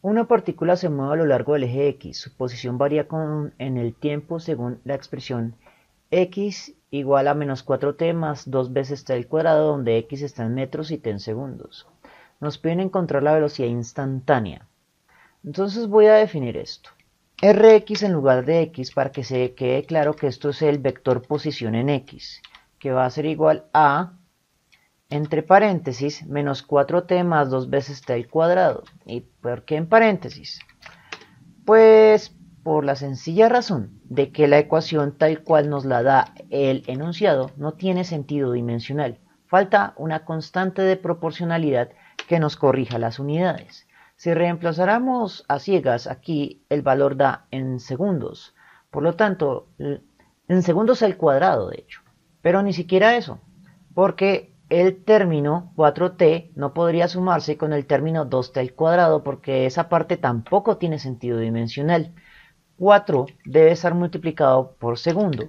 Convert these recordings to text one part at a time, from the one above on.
Una partícula se mueve a lo largo del eje X. Su posición varía con, en el tiempo según la expresión X igual a menos 4t más 2 veces t al cuadrado, donde X está en metros y t en segundos. Nos piden encontrar la velocidad instantánea. Entonces voy a definir esto. Rx en lugar de X para que se quede claro que esto es el vector posición en X, que va a ser igual a entre paréntesis, menos 4t más 2 veces t al cuadrado. ¿Y por qué en paréntesis? Pues por la sencilla razón de que la ecuación tal cual nos la da el enunciado no tiene sentido dimensional. Falta una constante de proporcionalidad que nos corrija las unidades. Si reemplazáramos a ciegas aquí, el valor da en segundos. Por lo tanto, en segundos al cuadrado, de hecho. Pero ni siquiera eso, porque el término 4t no podría sumarse con el término 2t al cuadrado porque esa parte tampoco tiene sentido dimensional. 4 debe estar multiplicado por segundo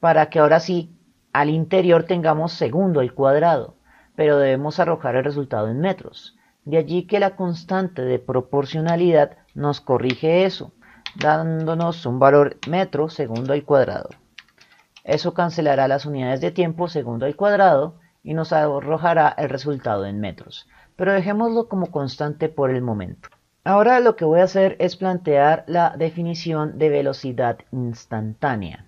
para que ahora sí al interior tengamos segundo al cuadrado, pero debemos arrojar el resultado en metros. De allí que la constante de proporcionalidad nos corrige eso, dándonos un valor metro segundo al cuadrado. Eso cancelará las unidades de tiempo segundo al cuadrado y nos arrojará el resultado en metros, pero dejémoslo como constante por el momento. Ahora lo que voy a hacer es plantear la definición de velocidad instantánea.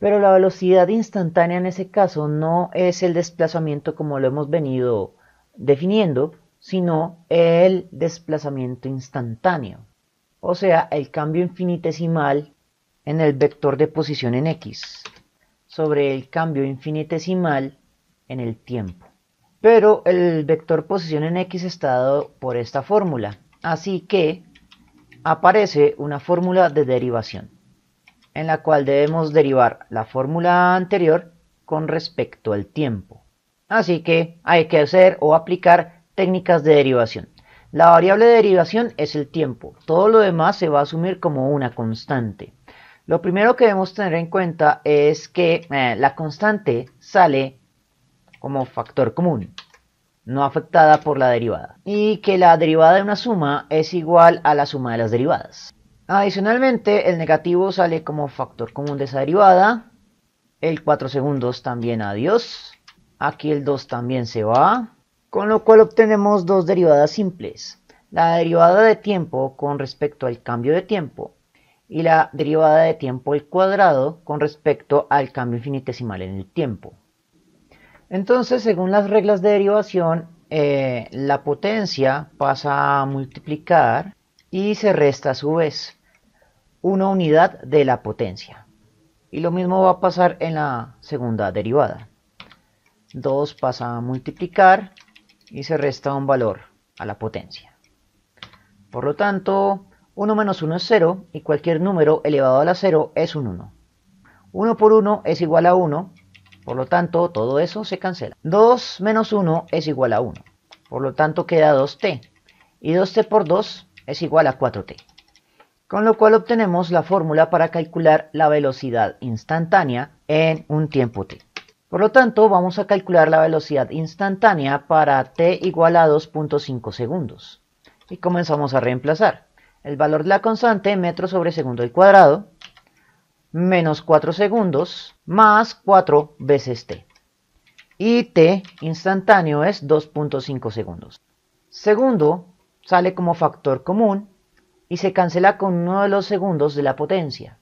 Pero la velocidad instantánea en ese caso no es el desplazamiento como lo hemos venido definiendo, sino el desplazamiento instantáneo, o sea, el cambio infinitesimal en el vector de posición en x sobre el cambio infinitesimal en el tiempo. Pero el vector posición en x está dado por esta fórmula. Así que aparece una fórmula de derivación, en la cual debemos derivar la fórmula anterior con respecto al tiempo. Así que hay que hacer o aplicar técnicas de derivación. La variable de derivación es el tiempo. Todo lo demás se va a asumir como una constante. Lo primero que debemos tener en cuenta es que eh, la constante sale como factor común, no afectada por la derivada, y que la derivada de una suma es igual a la suma de las derivadas. Adicionalmente, el negativo sale como factor común de esa derivada, el 4 segundos también adiós, aquí el 2 también se va, con lo cual obtenemos dos derivadas simples, la derivada de tiempo con respecto al cambio de tiempo y la derivada de tiempo al cuadrado con respecto al cambio infinitesimal en el tiempo. Entonces, según las reglas de derivación, eh, la potencia pasa a multiplicar y se resta a su vez una unidad de la potencia. Y lo mismo va a pasar en la segunda derivada. 2 pasa a multiplicar y se resta un valor a la potencia. Por lo tanto, 1 menos 1 es 0 y cualquier número elevado a la 0 es un 1. 1 por 1 es igual a 1 por lo tanto, todo eso se cancela. 2 menos 1 es igual a 1. Por lo tanto, queda 2t. Y 2t por 2 es igual a 4t. Con lo cual obtenemos la fórmula para calcular la velocidad instantánea en un tiempo t. Por lo tanto, vamos a calcular la velocidad instantánea para t igual a 2.5 segundos. Y comenzamos a reemplazar. El valor de la constante, metro sobre segundo al cuadrado, menos 4 segundos más 4 veces t. Y t instantáneo es 2.5 segundos. Segundo sale como factor común y se cancela con uno de los segundos de la potencia.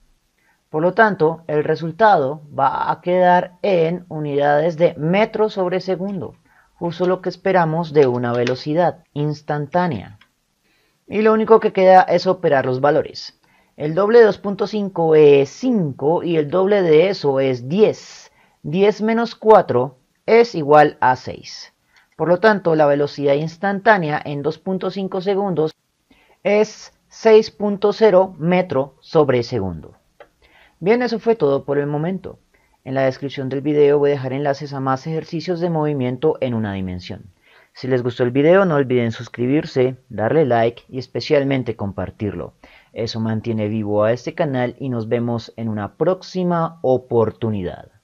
Por lo tanto, el resultado va a quedar en unidades de metro sobre segundo, justo lo que esperamos de una velocidad instantánea. Y lo único que queda es operar los valores. El doble de 2.5 es 5 y el doble de eso es 10. 10 menos 4 es igual a 6. Por lo tanto, la velocidad instantánea en 2.5 segundos es 6.0 metro sobre segundo. Bien, eso fue todo por el momento. En la descripción del video voy a dejar enlaces a más ejercicios de movimiento en una dimensión. Si les gustó el video no olviden suscribirse, darle like y especialmente compartirlo. Eso mantiene vivo a este canal y nos vemos en una próxima oportunidad.